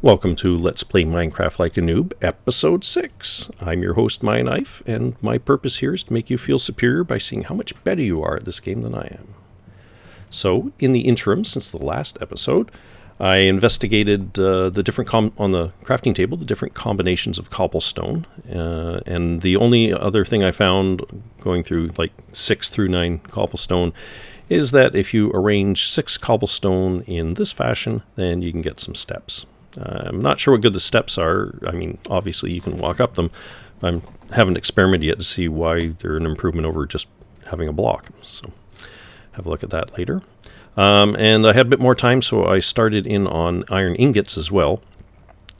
Welcome to Let's Play Minecraft Like a Noob, Episode 6. I'm your host, Mayaknife, and my purpose here is to make you feel superior by seeing how much better you are at this game than I am. So, in the interim, since the last episode, I investigated uh, the different on the crafting table the different combinations of cobblestone, uh, and the only other thing I found going through like six through nine cobblestone is that if you arrange six cobblestone in this fashion, then you can get some steps. Uh, I'm not sure what good the steps are. I mean, obviously you can walk up them. I haven't experimented yet to see why they're an improvement over just having a block. So have a look at that later. Um, and I had a bit more time, so I started in on iron ingots as well.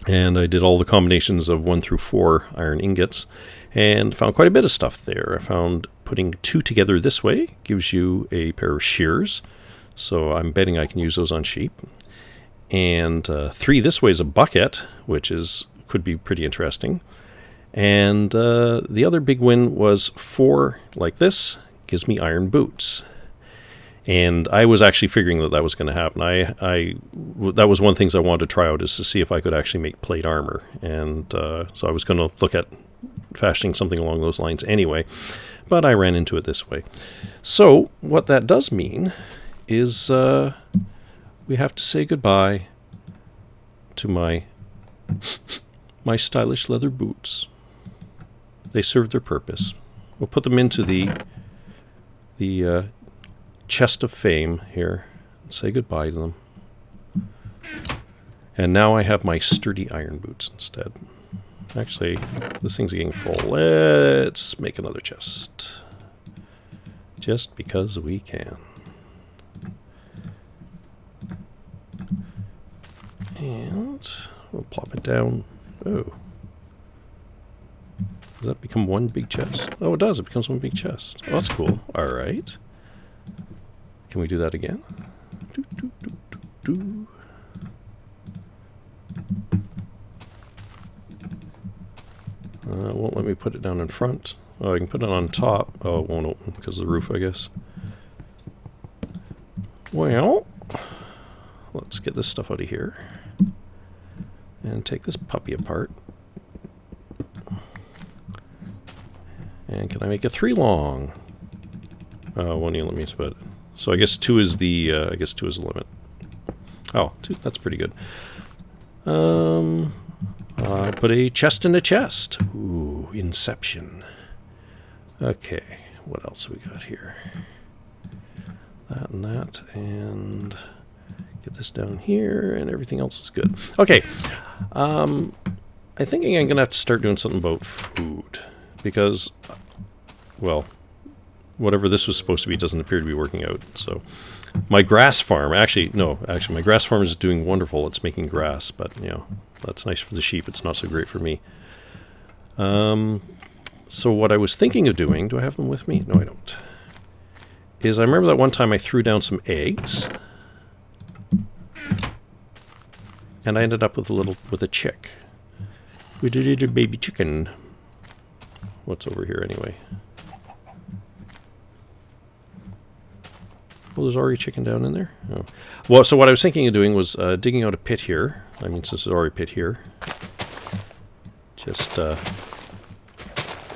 And I did all the combinations of 1 through 4 iron ingots and found quite a bit of stuff there. I found putting two together this way gives you a pair of shears. So I'm betting I can use those on sheep and uh, three this way is a bucket, which is could be pretty interesting. And uh, the other big win was four like this gives me iron boots. And I was actually figuring that that was going to happen. I, I, that was one of the things I wanted to try out is to see if I could actually make plate armor. And uh, so I was going to look at fashioning something along those lines anyway. But I ran into it this way. So what that does mean is uh, we have to say goodbye to my my stylish leather boots. They served their purpose. We'll put them into the the uh, chest of fame here and say goodbye to them. And now I have my sturdy iron boots instead. Actually, this thing's getting full. Let's make another chest. Just because we can. And we'll plop it down. Oh. Does that become one big chest? Oh, it does. It becomes one big chest. Oh, that's cool. All right. Can we do that again? Do, do, do. Uh, won't let me put it down in front. Oh, I can put it on top. Oh, it won't open because of the roof, I guess. Well, let's get this stuff out of here and take this puppy apart. And can I make a three long? Uh, one let me split. So I guess two is the uh, I guess two is the limit. Oh, two, that's pretty good. Um, uh, put a chest in a chest. Ooh, Inception. Okay, what else we got here? That and that, and this down here, and everything else is good. Okay, um, I think I'm going to have to start doing something about food, because, well, whatever this was supposed to be doesn't appear to be working out, so... My grass farm, actually, no, actually, my grass farm is doing wonderful. It's making grass, but, you know, that's nice for the sheep. It's not so great for me. Um, so what I was thinking of doing, do I have them with me? No, I don't. Is I remember that one time I threw down some eggs and I ended up with a little with a chick. We did a baby chicken. What's over here anyway? Well, there's already chicken down in there. Oh. Well, so what I was thinking of doing was uh, digging out a pit here. I mean, since there's already a pit here, just uh,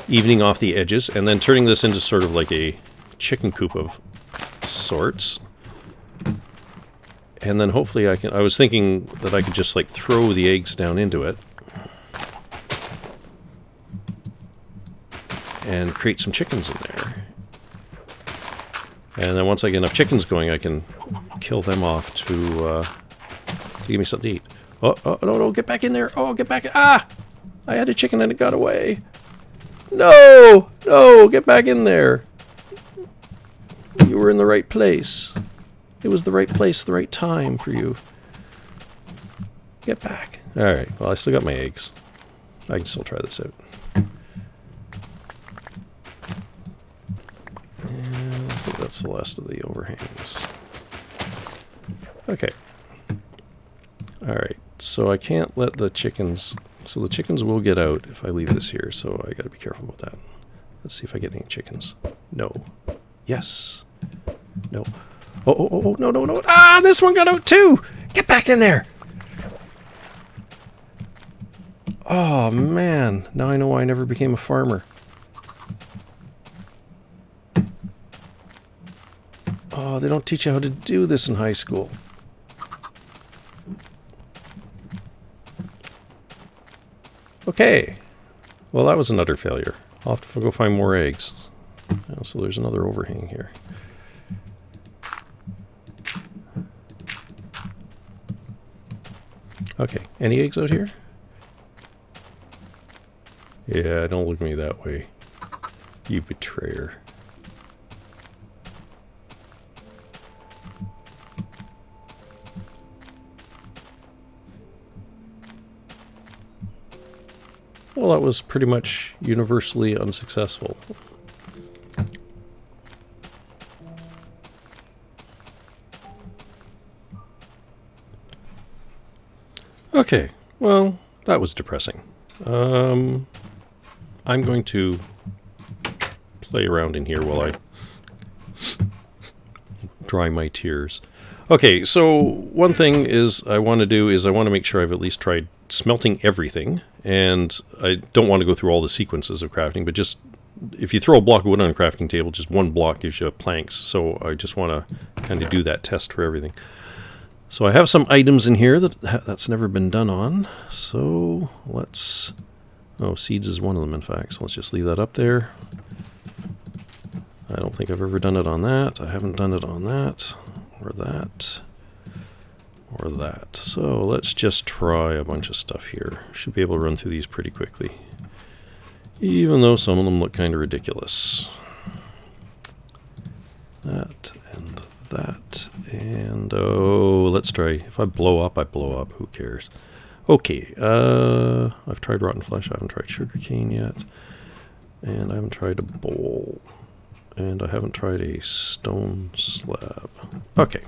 evening off the edges, and then turning this into sort of like a chicken coop of sorts and then hopefully I can I was thinking that I could just like throw the eggs down into it. And create some chickens in there. And then once I get enough chickens going I can kill them off to, uh, to give me something to eat. Oh, oh no no get back in there. Oh get back ah! I had a chicken and it got away. No no get back in there. You were in the right place it was the right place, the right time for you. Get back. Alright, well I still got my eggs. I can still try this out. And I think that's the last of the overhangs. Okay. Alright, so I can't let the chickens... So the chickens will get out if I leave this here, so I gotta be careful about that. Let's see if I get any chickens. No. Yes. No. Oh, oh, oh, oh, no, no, no. Ah, this one got out too. Get back in there. Oh man, now I know why I never became a farmer. Oh, they don't teach you how to do this in high school. Okay. Well, that was another failure. I'll have to go find more eggs. Oh, so there's another overhang here. Okay, any eggs out here? Yeah, don't look at me that way. You betrayer. Well, that was pretty much universally unsuccessful. Okay, well, that was depressing. Um, I'm going to play around in here while I dry my tears. Okay, so one thing is I want to do is I want to make sure I've at least tried smelting everything, and I don't want to go through all the sequences of crafting, but just if you throw a block of wood on a crafting table, just one block gives you planks, so I just want to kind of do that test for everything. So I have some items in here that that's never been done on, so let's... Oh, seeds is one of them, in fact, so let's just leave that up there. I don't think I've ever done it on that. I haven't done it on that, or that or that. So let's just try a bunch of stuff here. Should be able to run through these pretty quickly. Even though some of them look kind of ridiculous. That and that and oh, let's try. If I blow up, I blow up. Who cares? Okay, uh, I've tried rotten flesh. I haven't tried sugarcane yet. And I haven't tried a bowl. And I haven't tried a stone slab. Okay,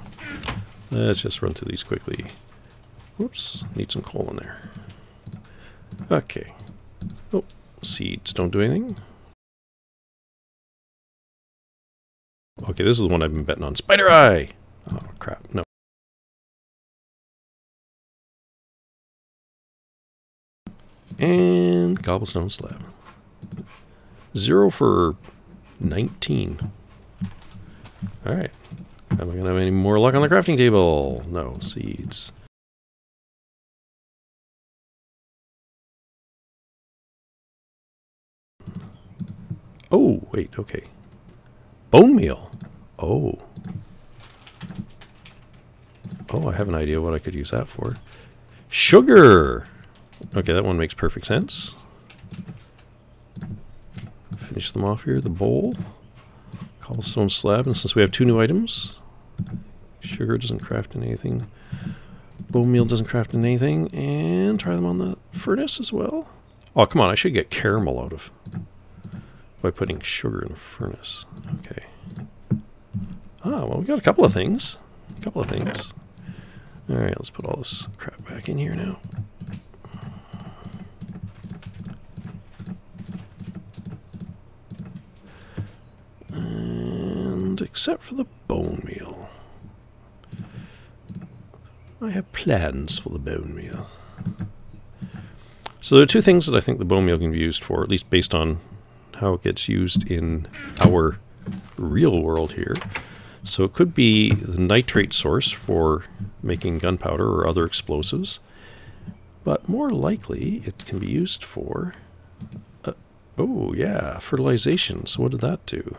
Let's just run through these quickly. Whoops, need some coal in there. Okay. Oh, seeds don't do anything. Okay, this is the one I've been betting on. Spider Eye! Oh, crap, no. And cobblestone slab. Zero for 19. Alright. Am I going to have any more luck on the crafting table? No, seeds. Oh, wait, okay. Bone meal. Oh. Oh, I have an idea what I could use that for. Sugar! Okay, that one makes perfect sense. Finish them off here. The bowl. Cobblestone slab. And since we have two new items, Sugar doesn't craft in anything. Bone meal doesn't craft in anything. And try them on the furnace as well. Oh, come on. I should get caramel out of by putting sugar in a furnace. Okay. Ah, well, we got a couple of things. A couple of things. Alright, let's put all this crap back in here now. And except for the bone meal. I have plans for the bone meal. So there are two things that I think the bone meal can be used for, at least based on how it gets used in our real world here. So it could be the nitrate source for making gunpowder or other explosives, but more likely it can be used for, uh, oh yeah, fertilization. So what did that do?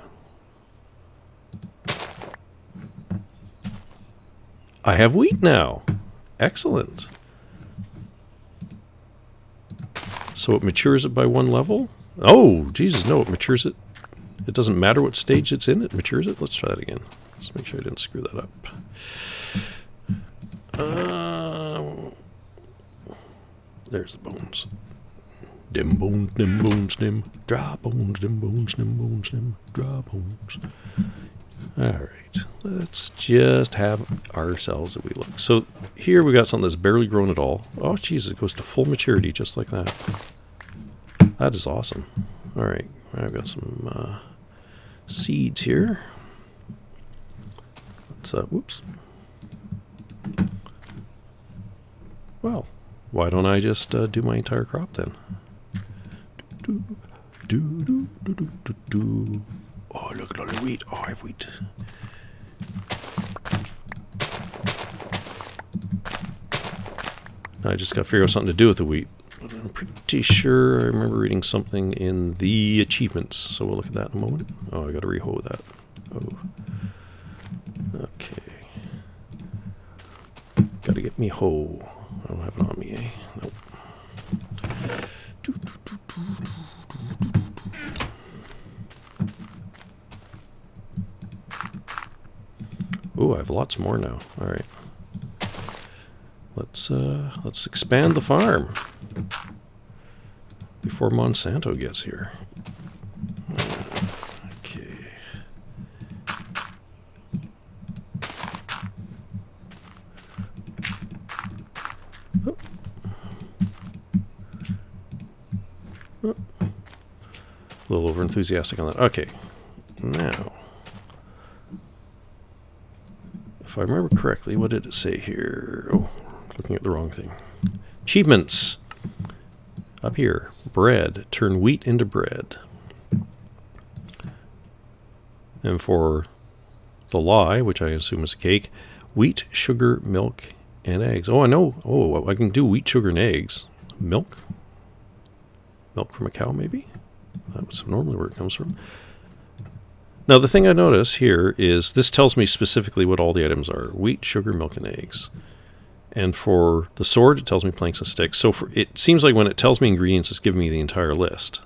I have wheat now. Excellent. So it matures it by one level? Oh, Jesus, no, it matures it. It doesn't matter what stage it's in, it matures it. Let's try that again. Let's make sure I didn't screw that up. Uh, there's the bones. Dim bones, dim bones, dim. Dry bones, dim bones, dim bones, dim. Dry bones. Alright, let's just have ourselves a wee look. So here we got something that's barely grown at all. Oh Jesus, it goes to full maturity just like that. That is awesome. Alright, I've got some uh, seeds here. Let's, uh, whoops. Well, why don't I just uh, do my entire crop then? Do, do, do, do, do, do, do. Oh, look at all the wheat. Oh, I have wheat. I just got to figure out something to do with the wheat. But I'm pretty sure I remember reading something in the achievements, so we'll look at that in a moment. Oh, I got to rehold that. Oh. Okay. Gotta get me hoe. I don't have it on me, eh? Nope. Oh, I have lots more now. All right. Let's uh, let's expand the farm before Monsanto gets here. Okay. A little over enthusiastic on that. Okay. Now, if I remember correctly, what did it say here? Oh, looking at the wrong thing. Achievements. Up here, bread. Turn wheat into bread. And for the lie, which I assume is a cake, wheat, sugar, milk, and eggs. Oh, I know. Oh, I can do wheat, sugar, and eggs. Milk? Milk from a cow, maybe? That's normally where it comes from. Now, the thing I notice here is this tells me specifically what all the items are wheat, sugar, milk, and eggs. And for the sword, it tells me planks and sticks. So for, it seems like when it tells me ingredients, it's giving me the entire list.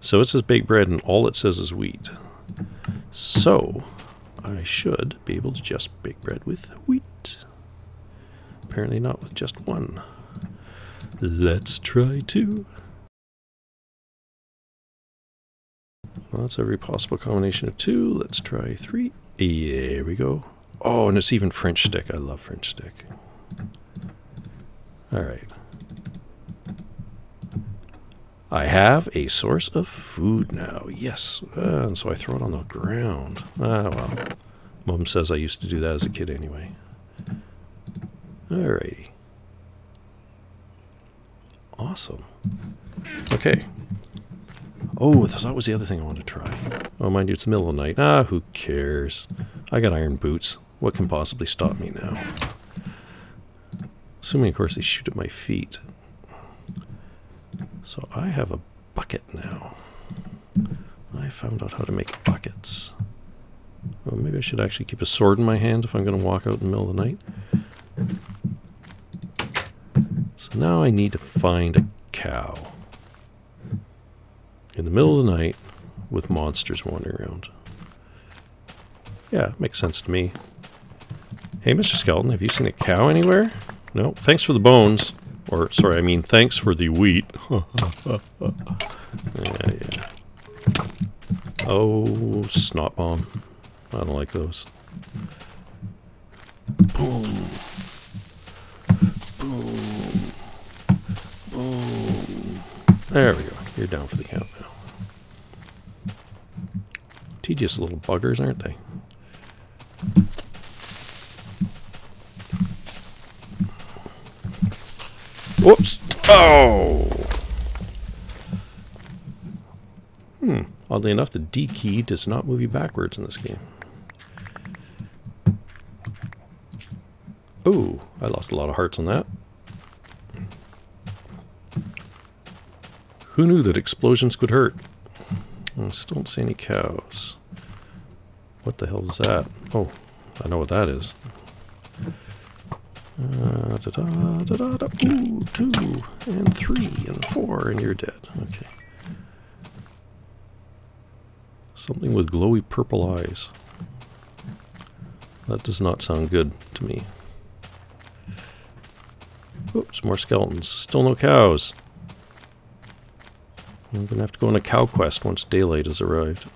So it says baked bread, and all it says is wheat. So I should be able to just bake bread with wheat. Apparently not with just one. Let's try two. Well, that's every possible combination of two. Let's try three. Here we go. Oh, and it's even French stick. I love French stick. Alright. I have a source of food now. Yes. Uh, and so I throw it on the ground. Ah, well. Mom says I used to do that as a kid anyway. Alrighty. Awesome. Okay. Oh, that was the other thing I wanted to try. Oh, mind you, it's the middle of the night. Ah, who cares? I got iron boots. What can possibly stop me now? Assuming, of course, they shoot at my feet. So I have a bucket now. I found out how to make buckets. Well, maybe I should actually keep a sword in my hand if I'm going to walk out in the middle of the night. So now I need to find a cow. In the middle of the night with monsters wandering around. Yeah, makes sense to me. Hey, Mr. Skeleton, have you seen a cow anywhere? No, thanks for the bones. Or, sorry, I mean, thanks for the wheat. yeah, yeah. Oh, snot bomb. I don't like those. Boom. Boom. Boom. There we go. You're down for the count now. Tedious little buggers, aren't they? Whoops. Oh! Hmm. Oddly enough, the D key does not move you backwards in this game. Oh, I lost a lot of hearts on that. Who knew that explosions could hurt? I still don't see any cows. What the hell is that? Oh, I know what that is. Uh, da -da, da -da, da. Ooh, two, and three, and four, and you're dead. Okay. Something with glowy purple eyes. That does not sound good to me. Oops, more skeletons. Still no cows. I'm going to have to go on a cow quest once daylight has arrived.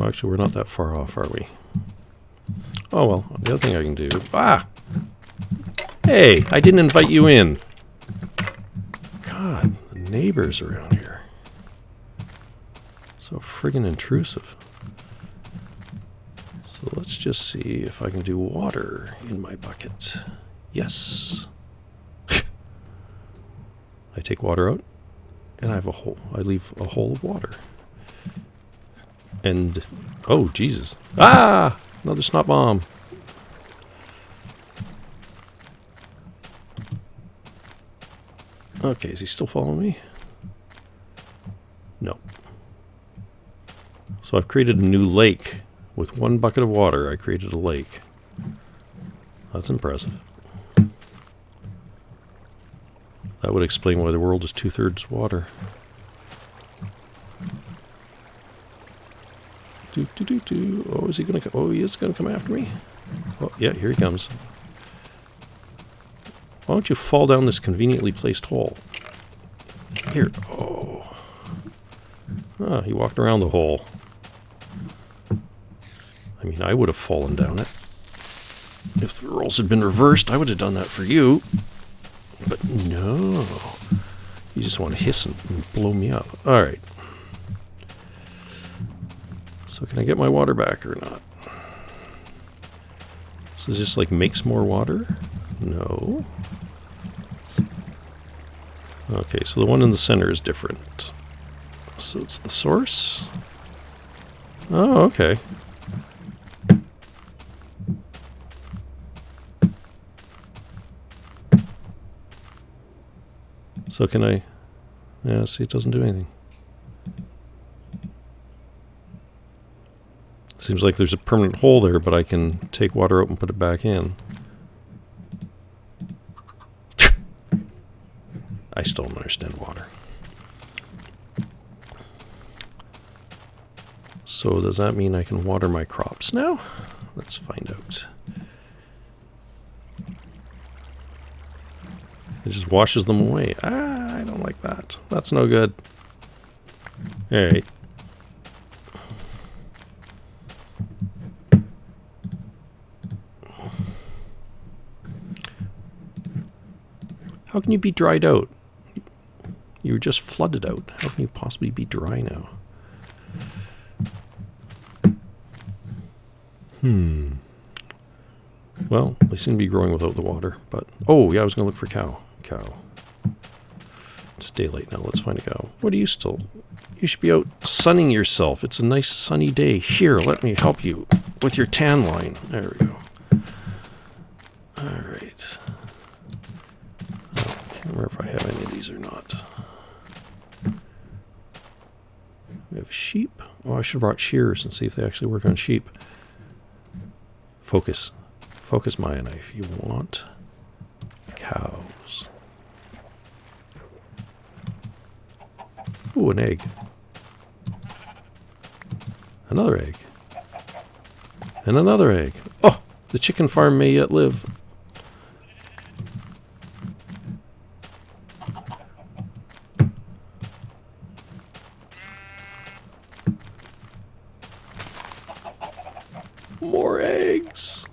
Well, actually, we're not that far off, are we? Oh, well, the other thing I can do... Ah! Hey, I didn't invite you in. God, the neighbors around here. So friggin' intrusive. So let's just see if I can do water in my bucket. Yes. I take water out and I have a hole. I leave a hole of water. And, oh, Jesus. Ah! Another snot bomb. Okay, is he still following me? No. So I've created a new lake. With one bucket of water, I created a lake. That's impressive. That would explain why the world is two-thirds water. Do, do, do. Oh, is he gonna? Oh, he is gonna come after me. Oh, yeah, here he comes. Why don't you fall down this conveniently placed hole? Here. Oh. Ah, he walked around the hole. I mean, I would have fallen down it. If the roles had been reversed, I would have done that for you. But no. You just want to hiss and blow me up. Alright. So can I get my water back or not? So just like makes more water? No. Okay, so the one in the center is different. So it's the source? Oh, okay. So can I... Yeah, see, it doesn't do anything. Seems like there's a permanent hole there, but I can take water out and put it back in. I still don't understand water. So does that mean I can water my crops now? Let's find out. It just washes them away. Ah, I don't like that. That's no good. Alright. How can you be dried out? You were just flooded out. How can you possibly be dry now? Hmm. Well, they seem to be growing without the water, but... Oh, yeah, I was going to look for cow cow. It's daylight now. Let's find a cow. What are you still? You should be out sunning yourself. It's a nice sunny day. Here, let me help you with your tan line. There we go. Alright. Oh, can't remember if I have any of these or not. We have sheep. Oh, I should have brought shears and see if they actually work on sheep. Focus. Focus Mayaknife. You want cows. Ooh, an egg. Another egg. And another egg. Oh, the chicken farm may yet live. More eggs.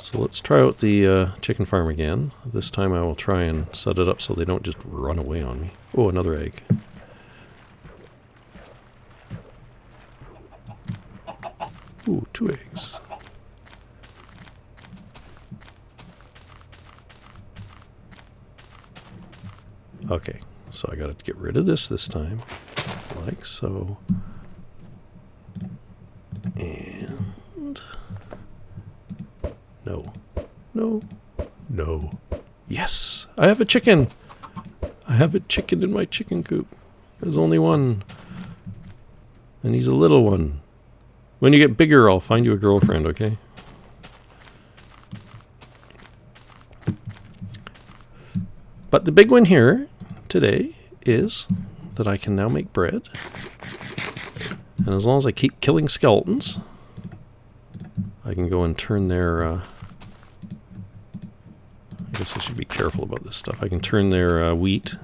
So let's try out the uh, chicken farm again. This time I will try and set it up so they don't just run away on me. Oh, another egg. Ooh, two eggs. Okay, so I gotta get rid of this this time, like so. And... No. No. No. Yes! I have a chicken! I have a chicken in my chicken coop. There's only one. And he's a little one. When you get bigger, I'll find you a girlfriend, okay? But the big one here today is that I can now make bread. And as long as I keep killing skeletons, I can go and turn their... Uh, I guess I should be careful about this stuff. I can turn their uh, wheat,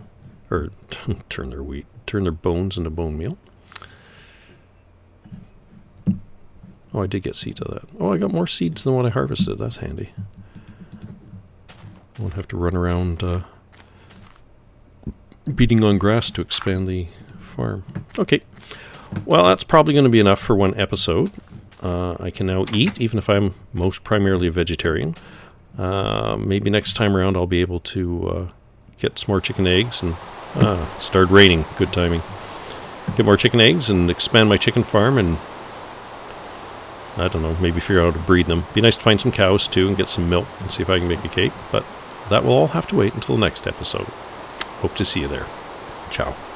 or turn their wheat, turn their bones into bone meal. Oh, I did get seeds of that. Oh, I got more seeds than what I harvested. That's handy. I won't have to run around uh, beating on grass to expand the farm. Okay. Well, that's probably going to be enough for one episode. Uh, I can now eat, even if I'm most primarily a vegetarian. Uh, maybe next time around I'll be able to uh, get some more chicken eggs and uh, start raining. Good timing. Get more chicken eggs and expand my chicken farm and I don't know, maybe figure out how to breed them. Be nice to find some cows too and get some milk and see if I can make a cake. But that will all have to wait until the next episode. Hope to see you there. Ciao.